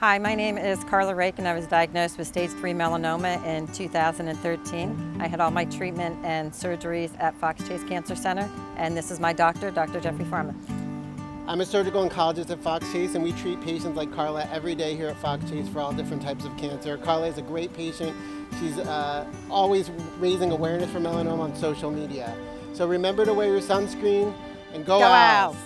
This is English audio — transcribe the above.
Hi, my name is Carla Rake and I was diagnosed with stage 3 melanoma in 2013. I had all my treatment and surgeries at Fox Chase Cancer Center and this is my doctor, Dr. Jeffrey Farma. I'm a surgical oncologist at Fox Chase and we treat patients like Carla every day here at Fox Chase for all different types of cancer. Carla is a great patient. She's uh, always raising awareness for melanoma on social media. So remember to wear your sunscreen and go, go out.